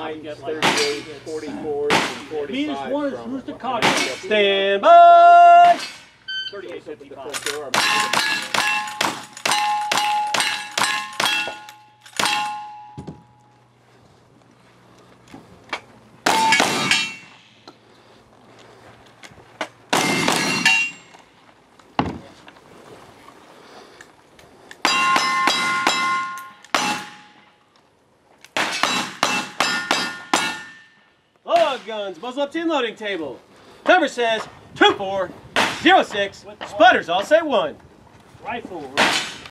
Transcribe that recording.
Lines 38, and Venus 1 is Rooster Cockpit. Stand by! 38, 50 guns, muzzle up team loading table. Number says 2406. Sputters all say one. Rifle.